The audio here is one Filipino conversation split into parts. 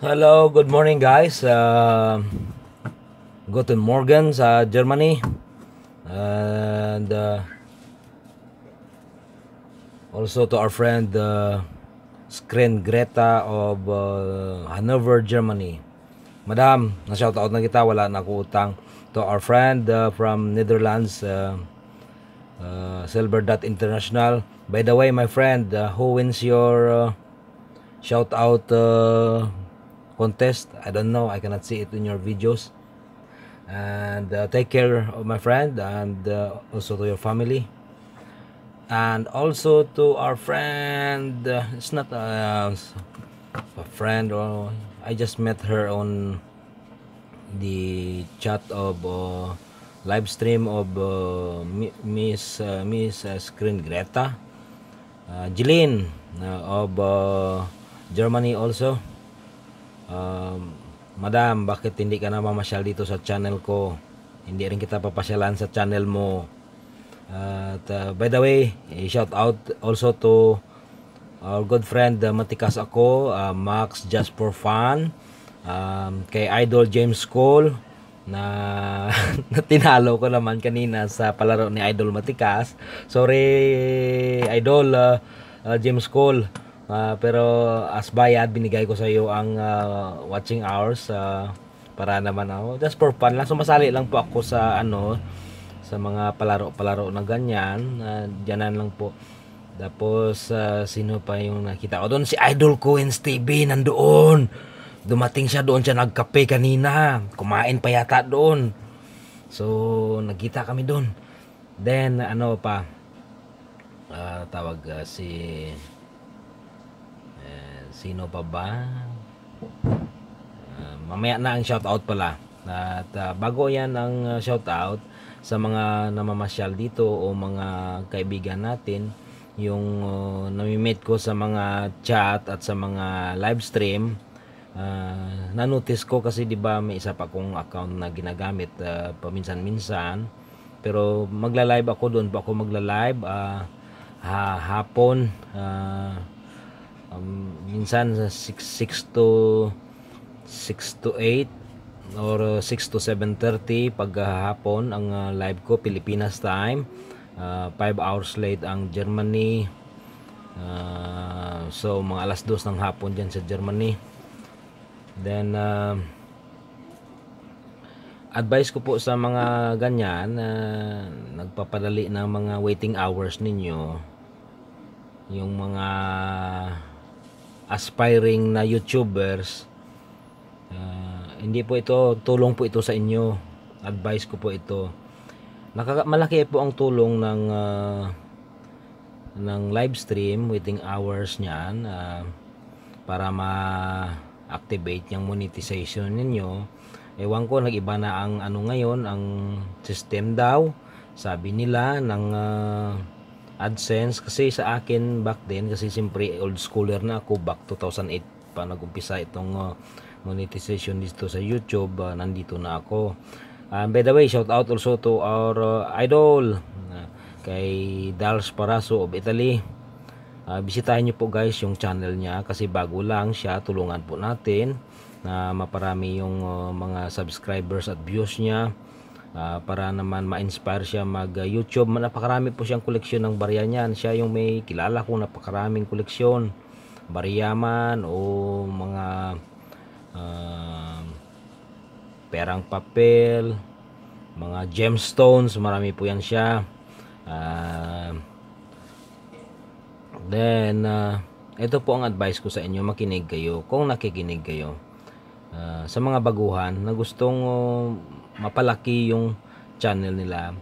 Hello, good morning guys. Uh, guten Morgen sa Germany. And uh, also to our friend uh, Skren Greta of uh, Hanover, Germany. Madam, na-shout out na kita, wala na ako utang. To our friend uh, from Netherlands, uh, uh, Silver Dot International. By the way, my friend, uh, who wins your uh, shout out uh, contest. I don't know. I cannot see it in your videos. And uh, take care of my friend and uh, also to your family. And also to our friend. Uh, it's not uh, a friend or I just met her on the chat of uh, live stream of uh, Miss Miss Screen Greta. Uh, Jeline of Germany also. Um, Madam, bakit hindi ka na mamasyal dito sa channel ko? Hindi rin kita papasyalan sa channel mo. At uh, by the way, eh, shout out also to our good friend uh, Matikas ako, uh, Max Just for Fun, um, kay Idol James Cole na, na tinalo ko naman kanina sa palaro ni Idol Matikas. Sorry Idol uh, uh, James Cole. Uh, pero as bayad, binigay ko sa iyo ang uh, watching hours uh, para naman ako. Just for fun lang. Sumasali lang po ako sa ano sa mga palaro-palaro na ganyan. Uh, dyanan lang po. Tapos uh, sino pa yung nakita ko doon? Si Idol Coins TV nandoon. Dumating siya doon siya nagkape kanina. Kumain pa yata doon. So nagkita kami doon. Then ano pa? Uh, tawag uh, si Sino pa ba? Uh, mamaya na ang shoutout pala. At uh, bago yan ang uh, shoutout sa mga namamasyal dito o mga kaibigan natin, yung uh, nami-meet ko sa mga chat at sa mga live stream, uh, na-notice ko kasi 'di ba may isa pa kong account na ginagamit uh, paminsan-minsan. Pero magla-live ako doon, pa ako magla-live uh, ha hapon uh, um, minsan sa 6, 6 to 6 to 8 or 6 to 7.30 paghahapon ang uh, live ko Pilipinas time. Uh, 5 hours late ang Germany. Uh, so mga alas 2 ng hapon dyan sa Germany. Then uh, advice ko po sa mga ganyan na uh, nagpapadali ng mga waiting hours ninyo yung mga aspiring na YouTubers uh, hindi po ito tulong po ito sa inyo. Advice ko po ito. Nakaka malaki po ang tulong ng uh, ng live stream waiting hours niyan uh, para ma-activate yung monetization ninyo. Ewan ko nag-iba na ang ano ngayon ang system daw. Sabi nila ng uh, AdSense. Kasi sa akin back then kasi siyempre old schooler na ako back 2008 pa nag-umpisa itong uh, monetization dito sa YouTube uh, nandito na ako. Uh, by the way shout out also to our uh, idol uh, kay Dals Paraso of Italy. Uh, bisitahin nyo po guys yung channel niya kasi bago lang siya tulungan po natin na maparami yung uh, mga subscribers at views niya uh, para naman ma-inspire siya mag uh, YouTube. Napakarami po siyang koleksyon ng barya niyan. Siya yung may kilala kong napakaraming koleksyon. Barya man o mga uh, perang papel mga gemstones marami po yan siya. Uh, then uh, ito po ang advice ko sa inyo makinig kayo. Kung nakikinig kayo uh, sa mga baguhan na gustong uh, mapalaki yung channel nila.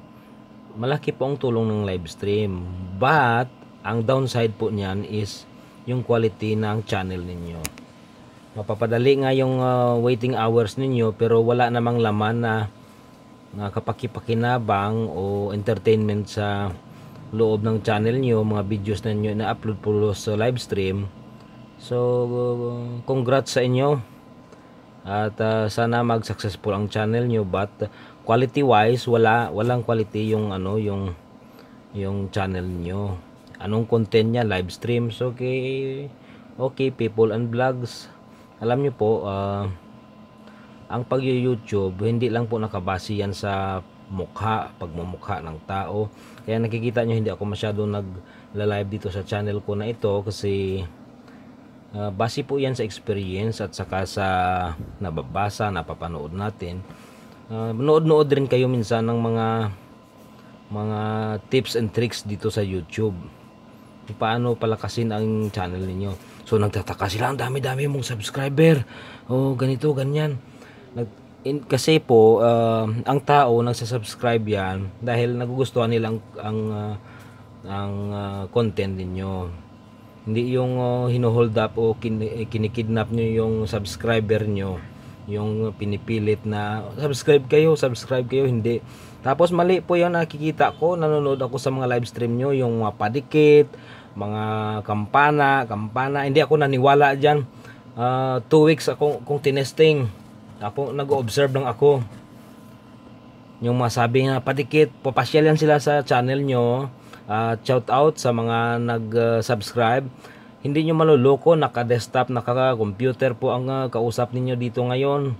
Malaki po ang tulong ng live stream. But ang downside po niyan is yung quality ng channel ninyo. Mapapadali nga yung uh, waiting hours ninyo pero wala namang laman na na kapakipakinabang o entertainment sa loob ng channel nyo mga videos na nyo na upload po sa live stream. So congrats sa inyo at uh, sana mag successful ang channel nyo but quality wise wala walang quality yung ano yung yung channel nyo. Anong content niya? Live streams okay. Okay people and vlogs. Alam nyo po, uh, ang pag-YouTube, hindi lang po nakabase yan sa mukha, pagmumukha ng tao. Kaya nakikita nyo, hindi ako masyado nag-live dito sa channel ko na ito kasi uh, base po yan sa experience at saka sa nababasa, napapanood natin. Uh, nood-nood rin kayo minsan ng mga mga tips and tricks dito sa YouTube. Paano palakasin ang channel ninyo. So nagtataka sila, ang dami-dami mong subscriber. Oh, ganito, ganyan. Nag in, kasi po uh, ang tao nagsasubscribe yan dahil nagugustuhan nilang ang uh, ang uh, content ninyo hindi yung uh, hinuhold up o kin kinikidnap nyo yung subscriber nyo. Yung pinipilit na subscribe kayo subscribe kayo. Hindi. Tapos mali po yung nakikita ko nanonood ako sa mga live stream nyo yung mga padikit mga kampana kampana. Hindi ako naniwala dyan. Uh, weeks ako kung tinesting. Ako nag-observe lang ako. Yung masabi nga padikit papasyal yan sila sa channel nyo uh, shout out sa mga nag-subscribe. Hindi nyo maluloko naka-desktop naka-computer po ang uh, kausap ninyo dito ngayon.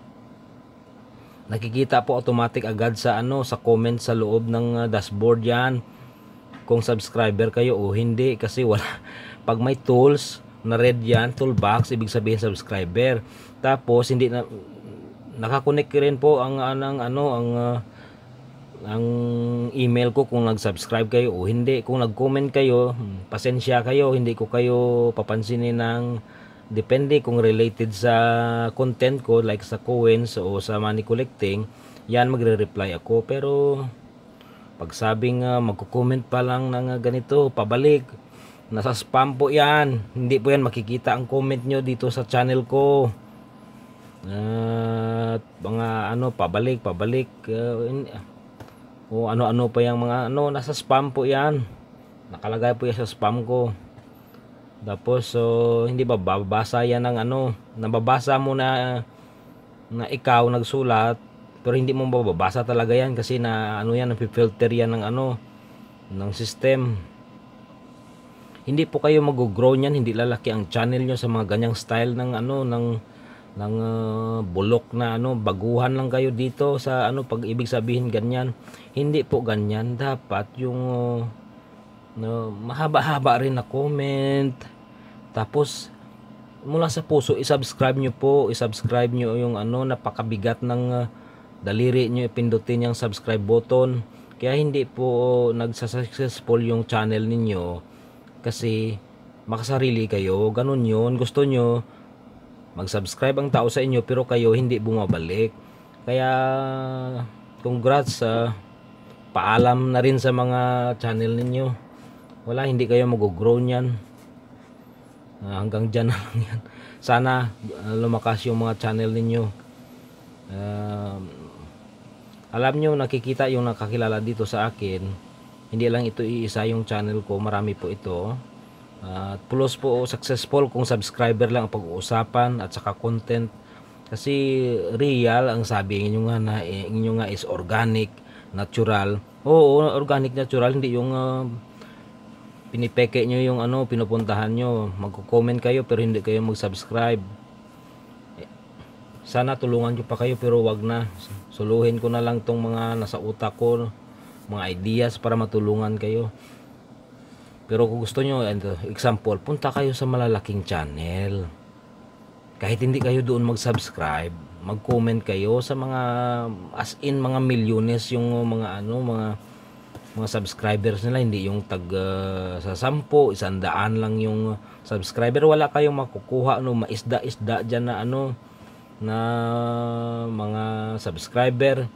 Nakikita po automatic agad sa ano sa comment sa loob ng uh, dashboard yan. Kung subscriber kayo o hindi kasi wala. Pag may tools na red yan toolbox ibig sabihin subscriber. Tapos hindi na nakakonect rin po ang anang ano ang uh, ang email ko kung nag-subscribe kayo o hindi kung nag-comment kayo hmm, pasensya kayo hindi ko kayo papansinin ng depende kung related sa content ko like sa coins o sa money collecting yan magre-reply ako. Pero pag sabing uh, magko-comment pa lang ng uh, ganito pabalik nasa spam po yan. Hindi po yan makikita ang comment nyo dito sa channel ko. At uh, mga ano pabalik pabalik uh, o ano-ano pa yung mga ano nasa spam po yan. Nakalagay po yan sa spam ko. Tapos so hindi ba babasa yan ng ano nababasa mo na na ikaw nagsulat pero hindi mo babasa talaga yan kasi na ano yan filter yan ng ano ng system. Hindi po kayo mag-grow niyan hindi lalaki ang channel nyo sa mga ganyang style ng ano ng ng uh, bulok na ano baguhan lang kayo dito sa ano pag ibig sabihin ganyan. Hindi po ganyan. Dapat yung uh, no, mahaba-haba rin na comment. Tapos mula sa puso i-subscribe nyo po. I-subscribe nyo yung ano napakabigat ng uh, daliri nyo. Ipindutin yung subscribe button. Kaya hindi po nagsasuccessful yung channel ninyo kasi makasarili kayo. Ganun yun. Gusto nyo mag-subscribe ang tao sa inyo pero kayo hindi bumabalik. Kaya congrats sa paalam na rin sa mga channel ninyo. Wala, hindi kayo mag-grow niyan. Uh, hanggang dyan na lang yan. Sana uh, lumakas yung mga channel ninyo. Uh, alam nyo, nakikita yung nakakilala dito sa akin. Hindi lang ito iisa yung channel ko. Marami po ito. At plus po successful kung subscriber lang ang pag-uusapan at saka content. Kasi real ang sabi inyo nga na eh, inyo nga is organic, natural. Oo, organic natural hindi yung uh, pinipeke nyo yung ano, pinupuntahan nyo. Magko-comment kayo pero hindi kayo mag-subscribe. Eh, sana tulungan nyo pa kayo pero wag na. Suluhin ko na lang tong mga nasa utak ko, mga ideas para matulungan kayo. Pero kung gusto nyo, example, punta kayo sa malalaking channel. Kahit hindi kayo doon mag-subscribe, mag-comment kayo sa mga, as in mga milyones yung mga ano, mga mga subscribers nila, hindi yung tag uh, sa sampo, isandaan lang yung subscriber. Wala kayong makukuha, no, maisda-isda dyan na ano, na mga subscriber.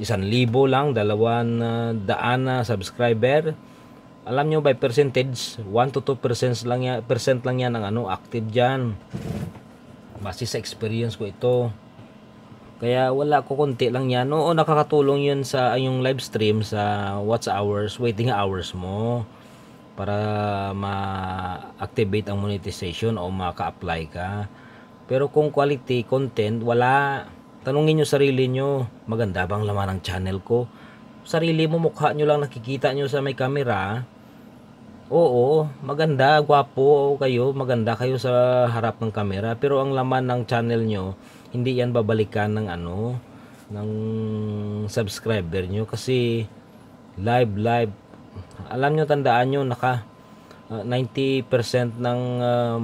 Isan libo lang, dalawan uh, daan na subscriber alam nyo by percentage? 1 to 2 percent lang yan, percent lang yan ang ano active diyan base sa experience ko ito. Kaya wala ko konti lang yan. Oo nakakatulong yun sa yung live stream sa watch hours waiting hours mo para ma-activate ang monetization o maka-apply ka. Pero kung quality content wala. Tanungin nyo sarili nyo. Maganda bang laman ng channel ko? Sarili mo mukha nyo lang nakikita nyo sa may camera Oo, maganda, gwapo kayo, maganda kayo sa harap ng kamera, pero ang laman ng channel nyo, hindi yan babalikan ng ano, ng subscriber nyo kasi live live. Alam nyo, tandaan nyo, naka uh, 90% ng um,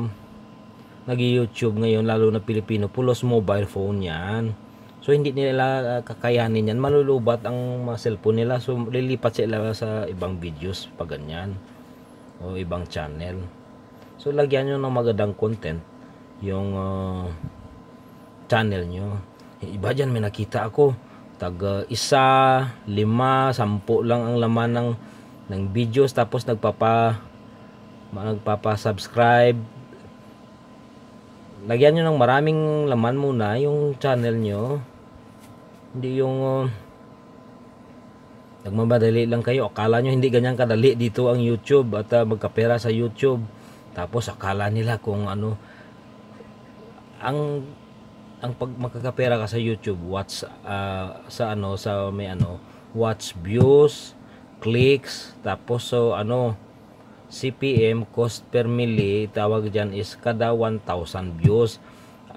nag-YouTube ngayon, lalo na Pilipino, pulos mobile phone yan. So hindi nila uh, kakayanin yan, malulubat ang mga cellphone nila, so lilipat sila sa ibang videos pag ganyan o ibang channel. So lagyan nyo ng magandang content yung uh, channel nyo. Iba dyan may nakita ako tag isa, lima, sampu lang ang laman ng ng videos tapos nagpapa nagpapa-subscribe lagyan nyo ng maraming laman muna yung channel nyo hindi yung uh, nagmamadali lang kayo. Akala nyo hindi ganyan kadali dito ang YouTube at uh, magkapera sa YouTube. Tapos akala nila kung ano. Ang ang pag magkakapera ka sa YouTube watch uh, sa ano sa may ano watch views clicks tapos so ano CPM cost per milli tawag diyan is kada 1000 views.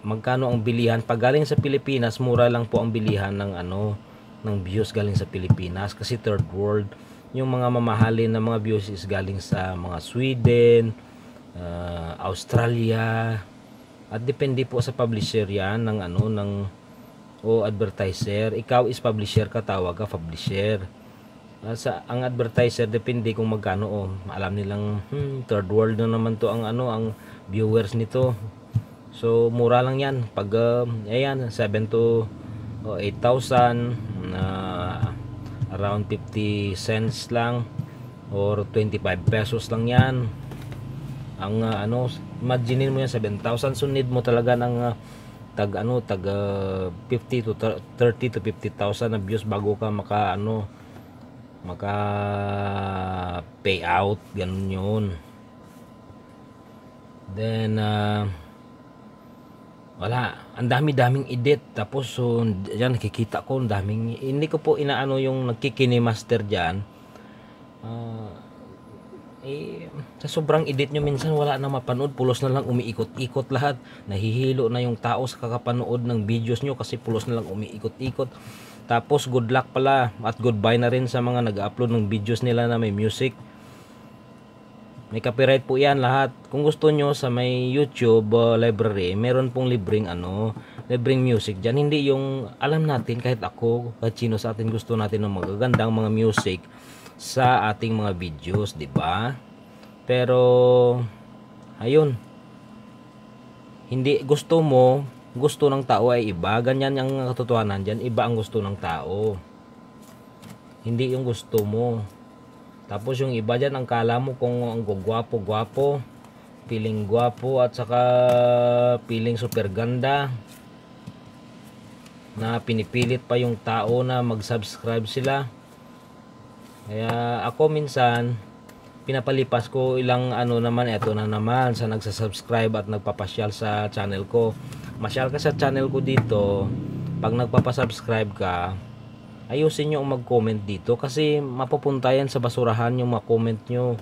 Magkano ang bilihan? Pag galing sa Pilipinas mura lang po ang bilihan ng ano ng views galing sa Pilipinas. Kasi third world yung mga mamahalin na mga views is galing sa mga Sweden uh, Australia. At depende po sa publisher yan ng ano ng o advertiser. Ikaw is publisher ka tawag ka publisher. Uh, sa ang advertiser depende kung magkano. Oh alam nilang hmm, third world na naman to ang ano ang viewers nito. So mura lang yan. Pag uh, ayan 7 to oh, 8,000 na around 50 cents lang or 25 pesos lang yan. Ang uh, ano imagine mo yan 7,000 so need mo talaga ng uh, tag ano tag uh, 50 to 30 to 50,000 na views bago ka maka ano maka pay out. Ganun yun. Then uh, wala. Ang dami-daming edit. Tapos so diyan nakikita ko ang daming hindi ko po inaano yung nagkikini master diyan uh, eh, sa sobrang edit nyo minsan wala na mapanood. Pulos na lang umiikot-ikot lahat. Nahihilo na yung tao sa kakapanood ng videos nyo kasi pulos na lang umiikot-ikot. Tapos good luck pala at goodbye na rin sa mga nag-upload ng videos nila na may music may copyright po yan lahat. Kung gusto nyo sa may YouTube uh, library, meron pong libreng ano, libreng music dyan. Hindi yung alam natin kahit ako, kahit sino sa atin gusto natin ng magagandang mga music sa ating mga videos, di ba? Pero ayun. Hindi gusto mo, gusto ng tao ay iba. Ganyan ang katotohanan diyan, iba ang gusto ng tao. Hindi yung gusto mo. Tapos yung iba dyan, ang kala mo kung ang gwapo-gwapo, feeling gwapo at saka feeling super ganda na pinipilit pa yung tao na mag-subscribe sila. Kaya ako minsan pinapalipas ko ilang ano naman eto na naman sa nagsa-subscribe at nagpapasyal sa channel ko. Masyal ka sa channel ko dito. Pag nagpapasubscribe ka, ayusin nyo mag-comment dito kasi mapupunta yan sa basurahan yung mga-comment nyo.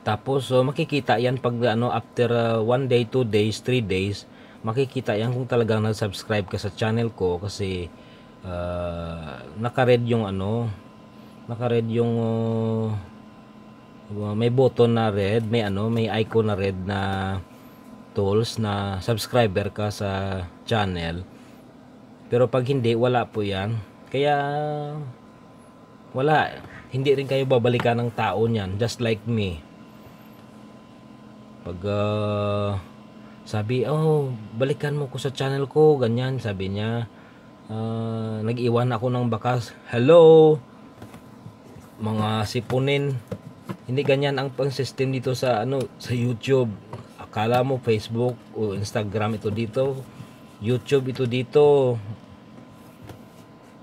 Tapos so, makikita yan pag ano after uh, one day, two days, three days makikita yan kung talagang nag-subscribe ka sa channel ko kasi uh, naka-red yung ano naka-red yung uh, may button na red may ano may icon na red na tools na subscriber ka sa channel pero pag hindi, wala po yan. Kaya, wala. Hindi rin kayo babalikan ng tao niyan. Just like me. Pag, uh, sabi, oh, balikan mo ko sa channel ko. Ganyan, sabi niya. Uh, nag-iwan ako ng bakas. Hello! Mga sipunin. Hindi ganyan ang pang system dito sa ano sa YouTube. Akala mo Facebook o Instagram ito dito YouTube ito dito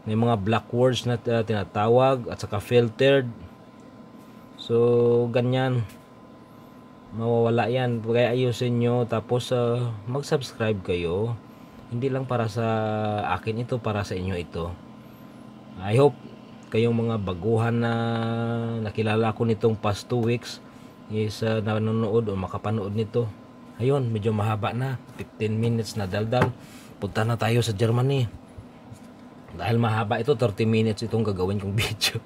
may mga black words na uh, tinatawag at saka filtered so ganyan mawawala yan kaya ayusin nyo tapos uh, mag subscribe kayo hindi lang para sa akin ito para sa inyo ito I hope kayong mga baguhan na nakilala ko nitong past 2 weeks is uh, nanonood o makapanood nito. Ayun, medyo mahaba na. 15 minutes na daldal. Punta na tayo sa Germany. Dahil mahaba ito, 30 minutes itong gagawin kong video.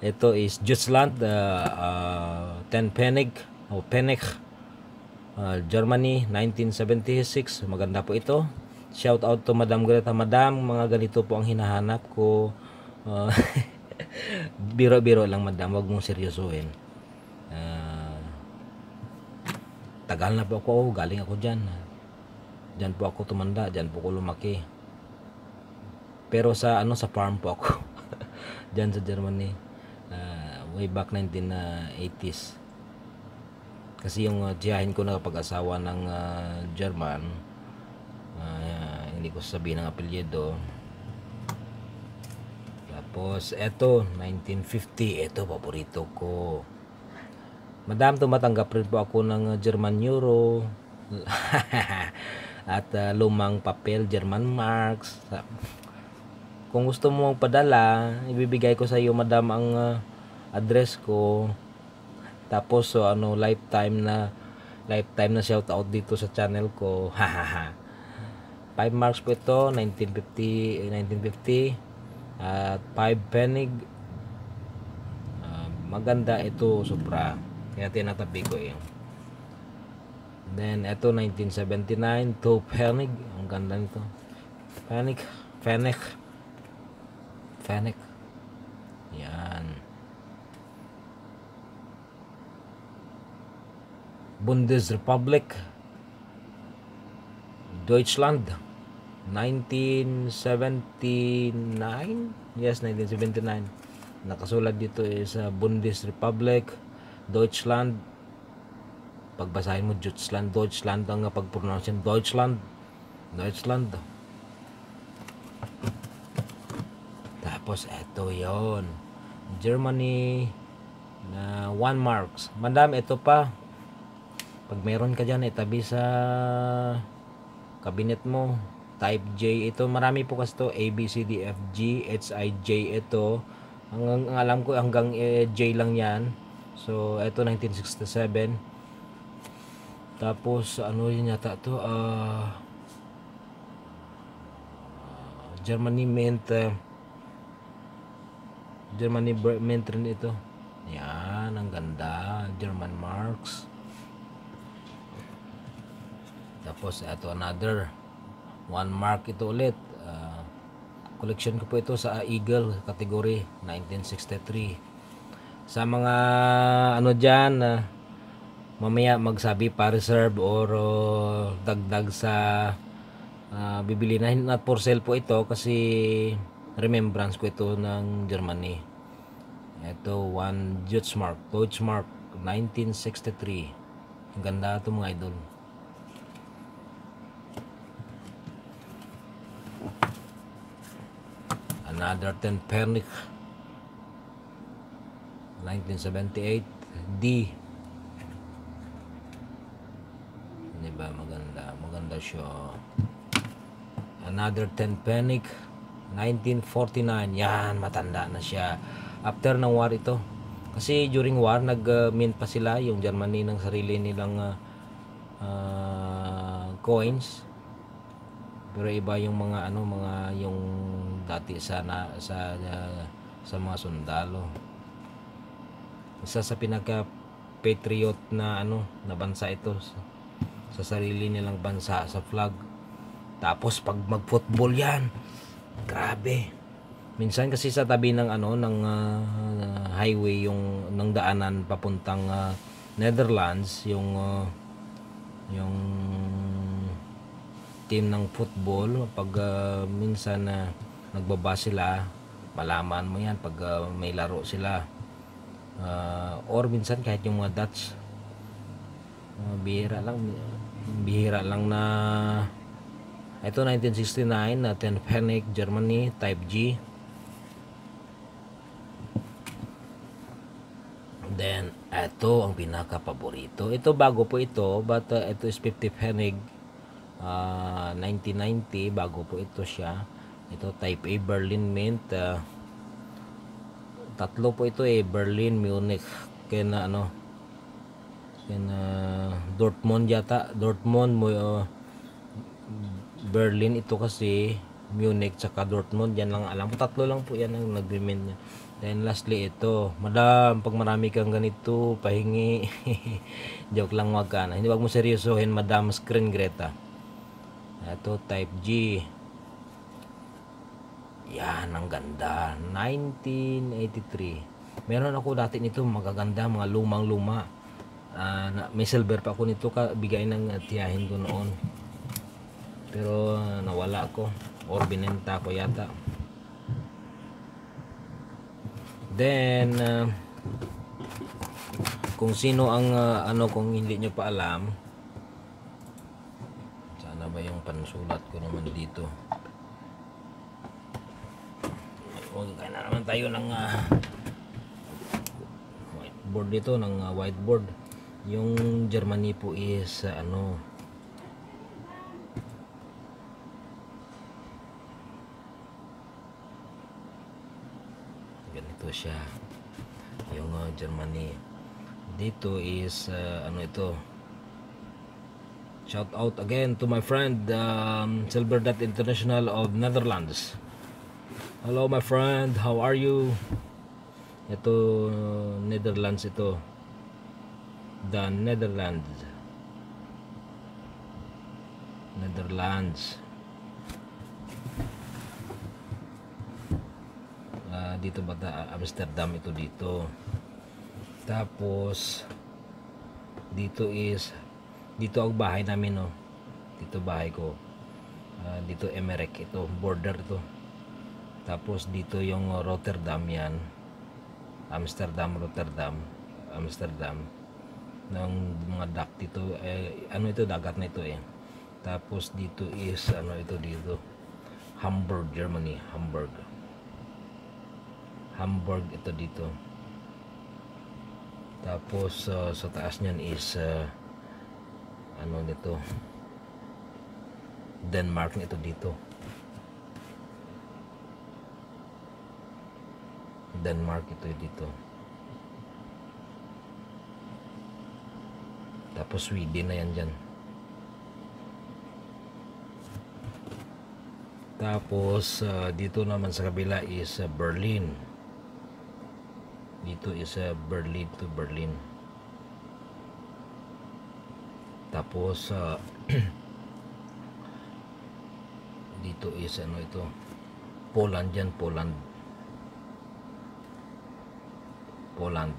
ito is Jutland, uh, uh, 10 Penig, o Penig, uh, Germany, 1976. Maganda po ito. Shout out to Madam Greta. Madam, mga ganito po ang hinahanap ko. Uh, biro-biro lang madam, wag mong seryosohin. Uh, tagal na po ako, oh, galing ako dyan. Dyan po ako tumanda, dyan po ako lumaki. Pero sa ano sa farm po ako. dyan sa Germany. Uh, way back 1980s. Kasi yung uh, tiyahin ko nakapag-asawa ng uh, German, uh, hindi ko sabihin ng apelyido. Tapos, eto, 1950. Eto, paborito ko. Madam, tumatanggap rin po ako ng German Euro. At uh, lumang papel, German marks. Kung gusto mo magpadala, ibibigay ko sa iyo, madam, ang uh, address ko. Tapos, so, ano, lifetime na lifetime na shout out dito sa channel ko. Hahaha. 5 marks po ito, 1950, 1950 at 5 penig. Uh, maganda ito sobra. Kaya tinatabi ko yung then ito 1979 2 penig. Ang ganda nito. Penig penig penig yan. Bundesrepublik. Deutschland. 1979 yes 1979 nakasulat dito is uh, Bundesrepublik. Deutschland. Pagbasahin mo Deutschland. Deutschland ang pagpronounce Deutschland. Deutschland tapos eto yon Germany na 1 marks. Madam ito pa. Pag meron ka dyan itabi sa kabinet mo. Type J ito. Marami po kasi to. A B C D F G H I J ito. Ang, ang alam ko hanggang eh, J lang yan. So ito 1967 tapos ano yun yata to? Uh, Germany mint uh, Germany mint rin ito. Yan ang ganda. German marks. Tapos ito another. One mark ito ulit. Uh, collection ko po ito sa Eagle category 1963 sa mga ano dyan uh, mamaya magsabi pa reserve or uh, dagdag sa uh, bibili na. Not for sale po ito kasi remembrance ko ito ng Germany. Ito one Deutschmark Deutschmark 1963 ang ganda ito mga idol. Another 10 Pernick 1978 D. Diba maganda Maganda siya. Another 10 Panic 1949 Yan matanda na siya. After ng war ito. Kasi during war nag-mint pa sila Yung Germany ng sarili nilang uh, uh, Coins. Pero iba yung mga ano mga yung dati sa na, sa uh, sa mga sundalo. Isa sa pinaka patriot na ano na bansa ito sa, sa sarili nilang bansa sa flag. Tapos pag mag football yan grabe. Minsan kasi sa tabi ng ano ng uh, highway yung ng daanan papuntang uh, Netherlands yung uh, yung team ng football pag uh, minsan na uh, nagbaba sila malaman mo yan pag uh, may laro sila. Uh, or minsan kahit yung mga Dutch. Uh, bihira lang bihira lang na ito 1969 na 10 Panic Germany Type G. Then ito ang pinaka paborito ito bago po ito but uh, ito is 50 Panic uh, 1990 bago po ito siya. Ito type A Berlin Mint uh, tatlo po ito eh Berlin, Munich kaya ano kaya Dortmund yata Dortmund mo uh, Berlin ito kasi Munich tsaka Dortmund yan lang alam ko. Tatlo lang po yan ang nag-remain niya. Then lastly ito. Madam pag marami kang ganito pahingi. Joke lang wag ka na. Hindi wag mo seryosohin madam screen Greta. Ito type G. Yan ang ganda. 1983 meron ako dati nito magaganda mga lumang luma Ah, na, may silver pa ako nito ka bigay ng uh, tiyahin ko noon pero ah, nawala ko or binenta ko yata. Then ah, kung sino ang ah, ano kung hindi nyo pa alam sana ba yung pansulat ko naman dito? Huwag kaya na naman tayo ng ah, whiteboard dito ng ah, whiteboard. Yung Germany po is ah, ano siya. Yung uh, Germany. Dito is uh, ano ito? Shout out again to my friend um, Silver Dot International of Netherlands. Hello my friend. How are you? Ito uh, Netherlands ito. The Netherlands. Netherlands Ah, dito ba ta- Amsterdam ito dito. Tapos dito is dito ang bahay namin no? Dito bahay ko. Ah, dito Emmerich ito border to. Tapos dito yung Rotterdam yan. Amsterdam Rotterdam Amsterdam. Ng mga dock dito eh, ano ito dagat na ito eh. Tapos dito is ano ito dito? Hamburg Germany Hamburg Hamburg ito dito. Tapos uh, sa taas niyan is uh, ano nito Denmark nito dito. Denmark ito dito. Tapos Sweden na yan dyan. Tapos uh, dito naman sa kabila is uh, Berlin dito is uh, Berlin to Berlin. Tapos uh, dito is ano ito? Poland yan Poland. Poland.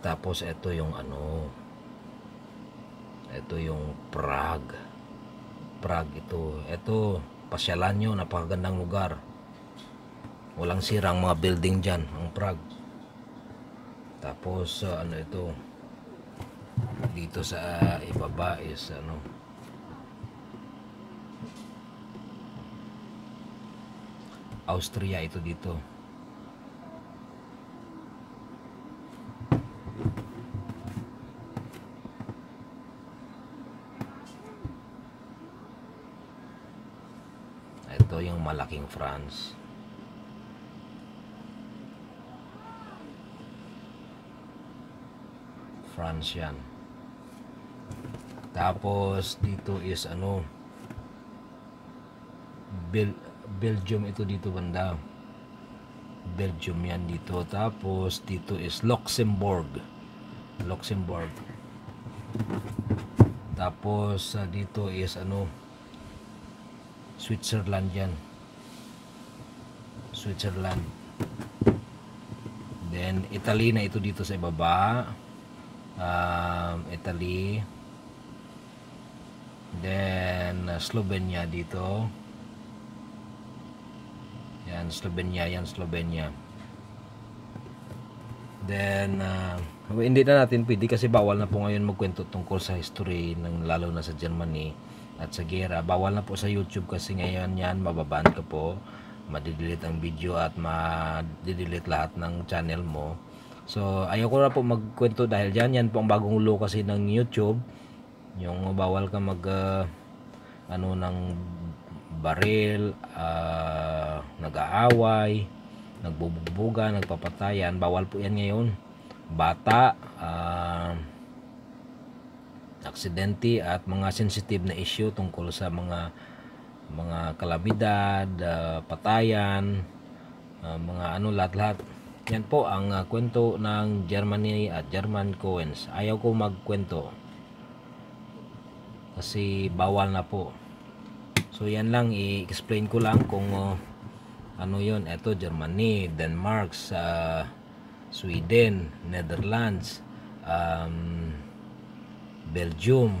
Tapos ito yung ano? Ito yung Prague. Prague ito. Ito pasyalan nyo napakagandang lugar walang sirang mga building dyan ang Prague. Tapos uh, ano ito? Dito sa uh, ibaba is ano? Austria ito dito. Ito yung malaking France France yan. Tapos dito is ano Bel Belgium ito dito banda. Belgium yan dito. Tapos dito is Luxembourg. Luxembourg. Tapos uh, dito is ano Switzerland yan. Switzerland. Then Italy na ito dito sa ibaba um, Italy. Then uh, Slovenia dito. Yan Slovenia yan Slovenia. Then uh, hindi na natin pwede kasi bawal na po ngayon magkwento tungkol sa history ng lalo na sa Germany at sa gera. Bawal na po sa YouTube kasi ngayon yan mababan ka po. Madidelete ang video at madidelete lahat ng channel mo So, ayaw ko na po magkwento dahil dyan. Yan po ang bagong law kasi ng YouTube. Yung bawal ka mag, uh, ano, ng baril, uh, nag-aaway, nagbubuga, nagpapatayan. Bawal po yan ngayon. Bata, uh, aksidente at mga sensitive na issue tungkol sa mga mga kalamidad, uh, patayan, uh, mga ano lahat-lahat. Yan po ang uh, kwento ng Germany at German Coens. Ayaw ko magkwento kasi bawal na po. So yan lang i-explain ko lang kung uh, ano yon ito Germany Denmark uh, Sweden Netherlands um, Belgium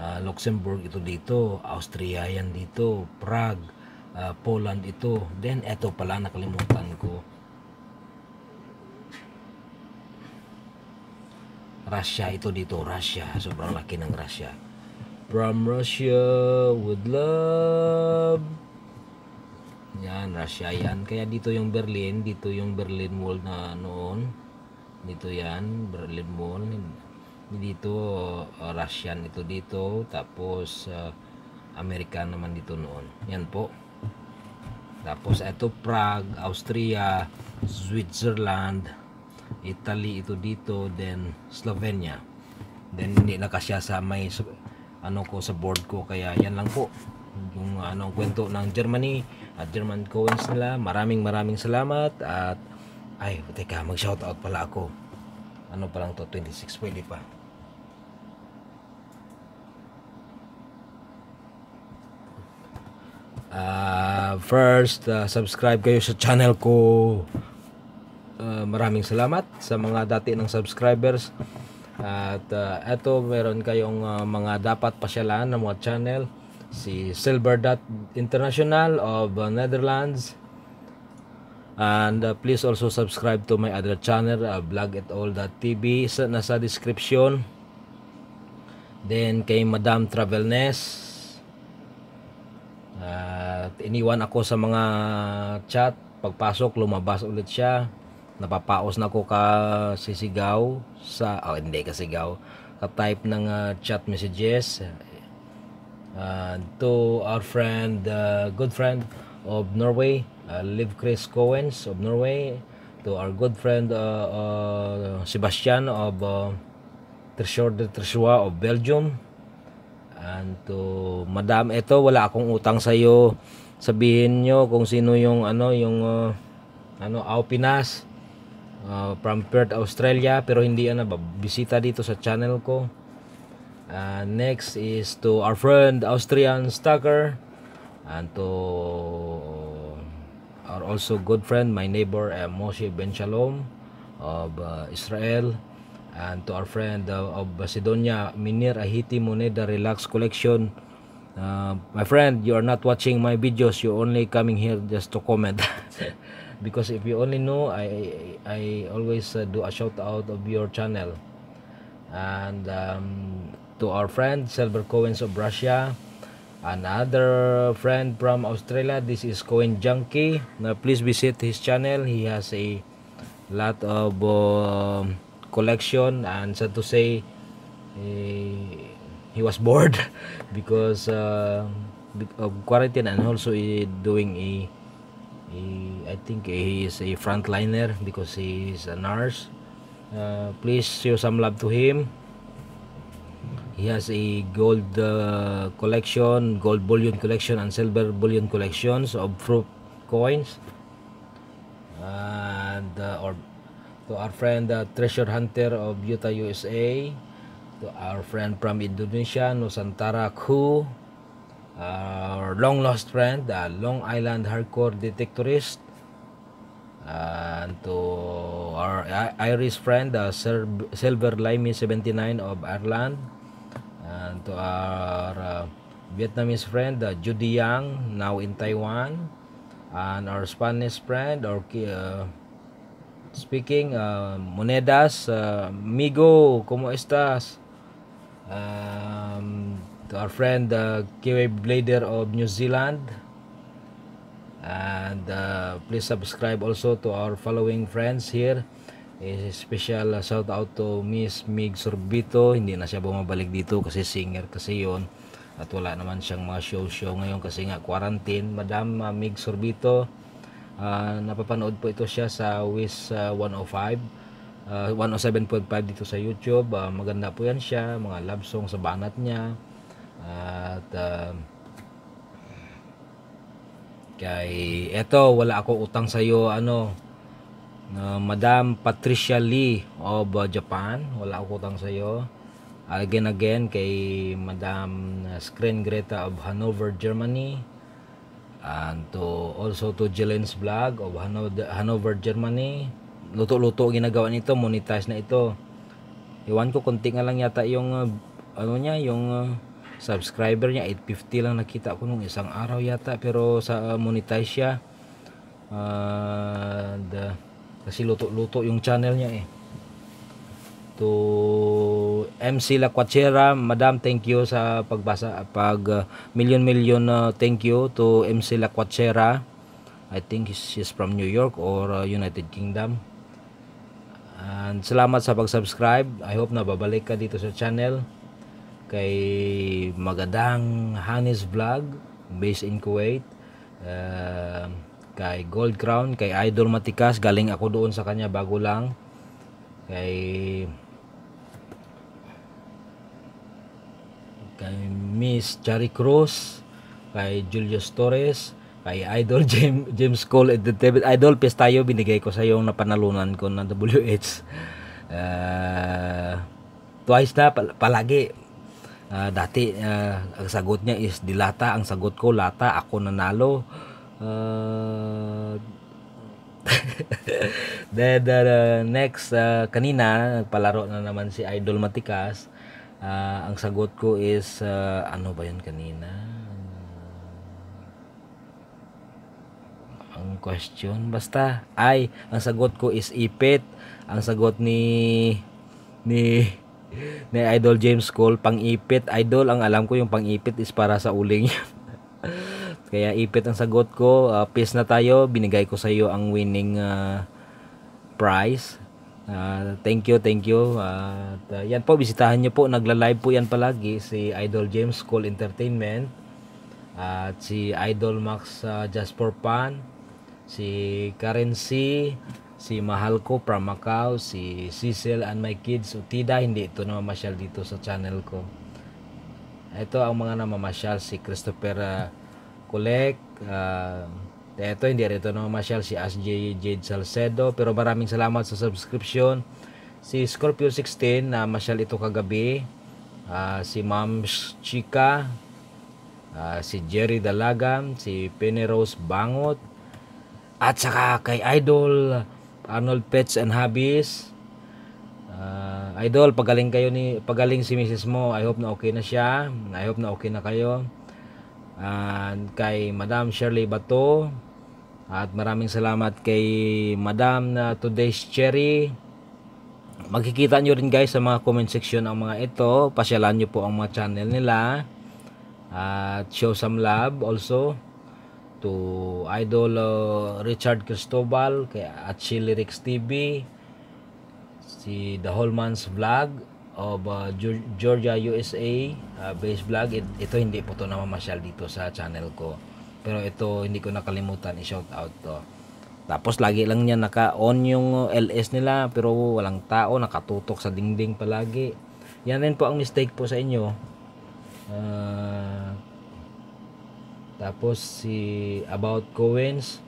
uh, Luxembourg ito dito Austria yan dito Prague uh, Poland ito then ito pala nakalimutan ko Russia ito dito Russia sobrang laki ng Russia from Russia with love yan, Russia yan. Kaya dito yung Berlin, dito yung Berlin Wall na noon. Dito yan, Berlin Wall. Dito, uh, Russian ito dito. Tapos, uh, American naman dito noon. Yan po. Tapos, ito Prague, Austria, Switzerland, Italy ito dito, then Slovenia. Then, hindi na kasya sa may ano ko sa board ko. Kaya, yan lang po yung anong kwento ng Germany at German Coins nila. Maraming maraming salamat at ay, teka, mag shoutout pala ako. Ano pa lang to, 26, pwede pa. Uh, first, uh, subscribe kayo sa channel ko. Uh, maraming salamat sa mga dati ng subscribers. At uh, eto, meron kayong uh, mga dapat pasyalan ng mga channel. Si Silver Dot International of uh, Netherlands. And uh, please also subscribe to my other channel uh, vlogatall.tv sa nasa description. Then kay Madam Travelness. At uh, iniwan ako sa mga chat. Pagpasok lumabas ulit siya napapaos na ako ka sisigaw sa oh hindi kasigaw ka type ng uh, chat messages. Uh, to our friend, uh, good friend of Norway, uh, Liv Chris Coens of Norway, to our good friend uh, uh, Sebastian of uh, Tresor de Tresua of Belgium, and to Madam, ito wala akong utang sa iyo. Sabihin nyo kung sino yung ano yung uh, ano Au Pinas uh, from Perth, Australia pero hindi ano bisita dito sa channel ko Uh, next is to our friend Austrian Stacker and to our also good friend, my neighbor uh, Moshe Ben Shalom of uh, Israel and to our friend uh, of Macedonia, Minir Ahiti Moneda Relax Collection. Uh, my friend, you are not watching my videos. You're only coming here just to comment. because if you only know, I I always uh, do a shout out of your channel. And um, to our friend Silver Coins of Russia. Another friend from Australia. This is Coin Junkie. Now please visit his channel. He has a lot of uh, collection. And sad to say he, he was bored because uh, of quarantine and also he doing a, a I think he is a frontliner because he is a nurse uh, please show some love to him He has a gold uh, collection, gold bullion collection, and silver bullion collections of fruit coins. And uh, or to our friend, the uh, treasure hunter of Utah, USA. To our friend from Indonesia, Nusantara Khu. Our long lost friend, the Long Island hardcore detectorist. And to our Irish friend, the Silver Limey 79 of Ireland. And to our uh, Vietnamese friend uh, Judy Yang now in Taiwan. And our Spanish friend or uh, speaking uh, Monedas uh, Migo como estas um, to our friend uh, Kiwi Blader of New Zealand and uh, please subscribe also to our following friends here A special shout out to Miss Mig Sorbito. Hindi na siya bumabalik dito kasi singer kasi yon at wala naman siyang mga show-show ngayon kasi nga quarantine. Madam uh, Mig Sorbito, uh, napapanood po ito siya sa WIS uh, 105, uh, 107.5 dito sa YouTube. Uh, maganda po yan siya, mga love song sa banat niya. Uh, at uh, kay eto wala ako utang sa iyo ano uh, Madam Patricia Lee of uh, Japan. Wala ako utang sa iyo again again kay Madam Screen Greta of Hanover Germany. And to also to Jelen's vlog of Hanover, Hanover Germany. Luto-luto ginagawa nito monetize na ito. Iwan ko konti nga lang yata yung uh, ano niya yung uh, subscriber niya 850 lang nakita ko nung isang araw yata pero sa uh, monetize siya. Uh, the, kasi luto-luto yung channel niya eh. To MC La Quachera madam thank you sa pagbasa pag uh, million million uh, thank you to MC La Quachera I think she's from New York or uh, United Kingdom. And salamat sa pag-subscribe. I hope na babalik ka dito sa channel kay Magadang Hanis Vlog based in Kuwait. Uh, kay Gold Crown kay Idol Matikas galing ako doon sa kanya bago lang. Kay kay Miss Cherry Cruz kay Julius Torres kay Idol James, James Cole Entertainment Idol pes tayo binigay ko sa yung napanalunan ko ng WH uh, twice na palagi Uh, dati uh, ang sagot niya is dilata, ang sagot ko lata, ako nanalo. Uh, then uh, next uh, kanina nagpalaro na naman si Idol Matikas. Uh, ang sagot ko is uh, ano ba 'yun kanina? Ang question basta ay ang sagot ko is ipit. Ang sagot ni ni ni Idol James Cole pang-ipit. Idol ang alam ko yung pang-ipit is para sa uling. Kaya ipit ang sagot ko. Uh, peace na tayo. Binigay ko sa iyo ang winning uh, prize. Uh, thank you thank you. Uh, uh, yan po bisitahan nyo po. Nagla-live po yan palagi. Si Idol James Cole Entertainment. At uh, si Idol Max uh, Just for Fun si Karen C si mahal ko from Macau, si Cecil and my kids, Utida, hindi ito namamasyal dito sa channel ko. Ito ang mga namamasyal, si Christopher uh, Kulek, uh, ito hindi rito namamasyal, si SJ Jade Salcedo, pero maraming salamat sa subscription. Si Scorpio 16 na uh, masyal ito kagabi, uh, si Ma'am Chika, uh, si Jerry Dalagam, si Penny Rose Bangot, at saka kay Idol Arnold Pets and Hobbies. Uh, idol, pagaling kayo ni pagaling si Mrs. mo. I hope na okay na siya. I hope na okay na kayo. And kay Madam Shirley Bato. At maraming salamat kay Madam na Today's Cherry. Makikita nyo rin guys sa mga comment section ang mga ito. Pasyalan nyo po ang mga channel nila. At show some love also to Idol uh, Richard Cristobal kay Achi Lyrics TV si The Holman's Vlog of uh, Georgia USA uh, based vlog. It, ito hindi po to na mamasyal dito sa channel ko. Pero ito hindi ko nakalimutan i-shout out to. Tapos lagi lang niya naka-on yung LS nila pero walang tao nakatutok sa dingding palagi. Yan rin po ang mistake po sa inyo. Uh, tapos si About Coins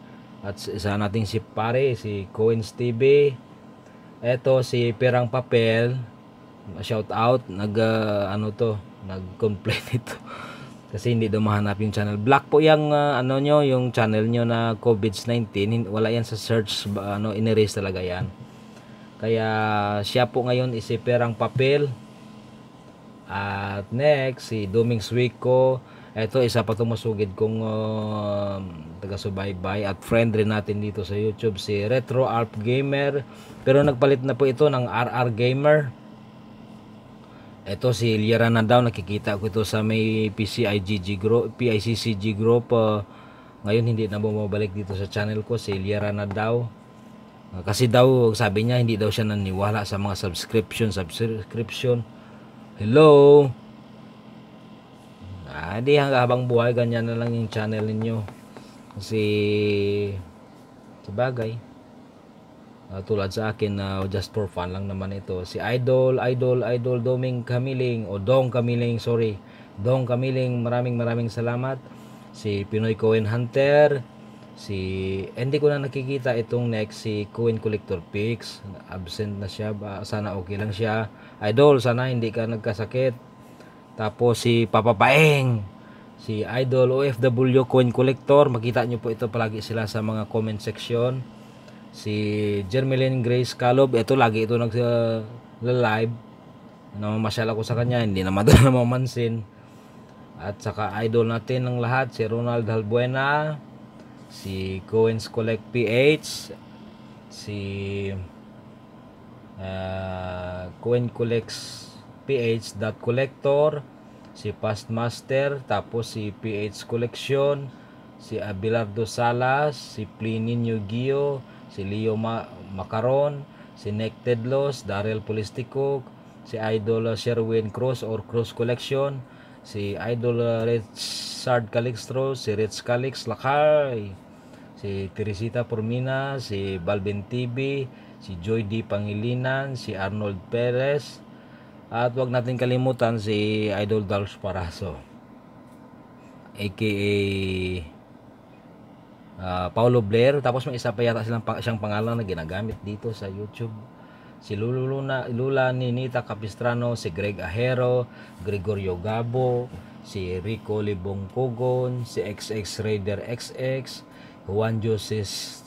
at isa nating si pare si Coins TV. Ito si Perang Papel. Shout out nag uh, ano to, nag-complain ito. Kasi hindi daw mahanap yung channel. Black po yung uh, ano nyo, yung channel nyo na COVID-19. Wala yan sa search, ano, inerase talaga yan. Kaya siya po ngayon is si Perang Papel. At next, si Domings Wico. Ito isa pa tumusugid kong uh, taga-subaybay at friend rin natin dito sa YouTube si Retro Arp Gamer. Pero nagpalit na po ito ng RR Gamer. Ito si Liara na daw nakikita ko ito sa may PCIGG group, PICCG group. Uh, ngayon hindi na bumabalik dito sa channel ko si Liara na daw. Uh, kasi daw sabi niya hindi daw siya naniwala sa mga subscription subscription. Hello Ah, di habang buhay, ganyan na lang yung channel ninyo. Kasi, sa bagay, ah, tulad sa akin na just for fun lang naman ito. Si Idol, Idol, Idol Doming Kamiling, o Dong Kamiling, sorry. Dong Kamiling, maraming maraming salamat. Si Pinoy Coin Hunter, si hindi ko na nakikita itong next si Coin Collector Pix absent na siya ba sana okay lang siya idol sana hindi ka nagkasakit tapos si Papa Paeng si Idol OFW Coin Collector. Makita nyo po ito palagi sila sa mga comment section. Si Jermeline Grace Calob ito lagi ito nag uh, live namamasyal ako sa kanya hindi naman doon namamansin. At saka idol natin ng lahat si Ronald Halbuena si Coins Collect PH, si uh, Coin Collects PH dot collector, si Past Master, tapos si PH Collection, si Abelardo Salas, si Plininio Gio, si Leo Ma Macaron, si Nected Los, Daryl Polistico, si Idol Sherwin Cruz or Cruz Collection, si Idol Richard Calixtro, si Rich Calix Lakay, si Teresita Pormina, si Balvin TV, si Joy D. Pangilinan, si Arnold Perez, at wag natin kalimutan si Idol Dals Paraso, aka uh, Paulo Blair. Tapos may isa pa yata silang, siyang pangalan na ginagamit dito sa YouTube si Luluna, Lula Ninita Capistrano, si Greg Ahero, Gregorio Gabo, si Rico Libong Pugon, si XX Raider XX, Juan Joses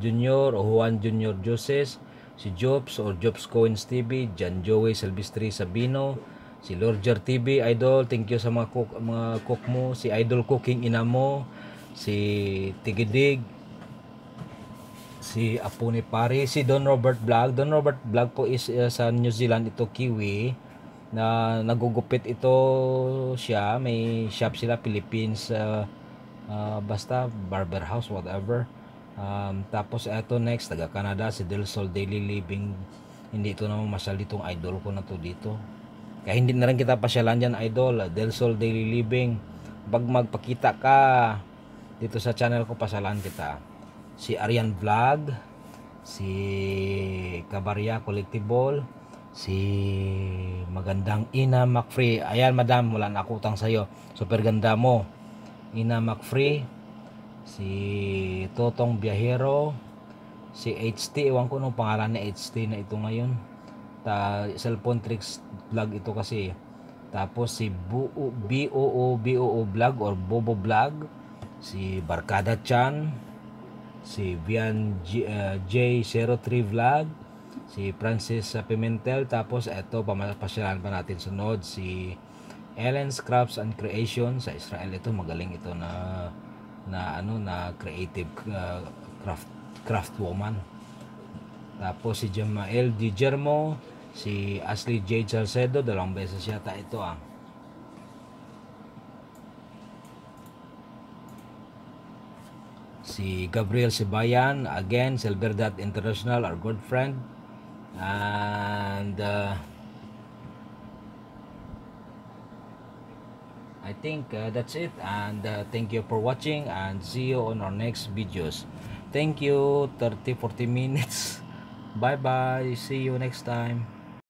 Jr. o Juan Jr. Joses, si Jobs or Jobs Coins TV, Jan Joey Silvestri Sabino, si Lorger TV Idol, thank you sa mga cook, mga cook mo, si Idol Cooking Inamo, si Tigidig, si Apo ni Pari, si Don Robert Vlog. Don Robert Vlog po is uh, sa New Zealand ito Kiwi na nagugupit ito siya. May shop sila Philippines uh, uh, basta barber house whatever. Um, tapos ito next taga Canada si Del Sol Daily Living. Hindi ito naman masyal ditong idol ko na to dito. Kaya hindi na rin kita pasyalan dyan idol. Del Sol Daily Living. Pag magpakita ka dito sa channel ko pasalan kita si Arian Vlog, si Kabarya Collectible, si Magandang Ina McFree. Ayan madam, wala na akutang sa'yo. Super ganda mo. Ina McFree, si Totong Biyahero, si HT, ewan ko nung pangalan ni HT na ito ngayon. Ta, cellphone tricks vlog ito kasi. Tapos si BOO, BOO, BOO vlog or Bobo vlog, si Barkada Chan, si Vian G, uh, J03 Vlog, si Francis Pimentel, tapos ito, pasyalan pa natin sunod, si Ellen's Crafts and Creation sa Israel. Ito, magaling ito na na ano na creative uh, craft craft woman. Tapos si Jamael Di Germo, si Ashley J. Salcedo, dalawang beses yata ito ah. si Gabriel Sibayan again Silverdad International our good friend and uh, I think uh, that's it and uh, thank you for watching and see you on our next videos. Thank you 30 40 minutes. Bye bye see you next time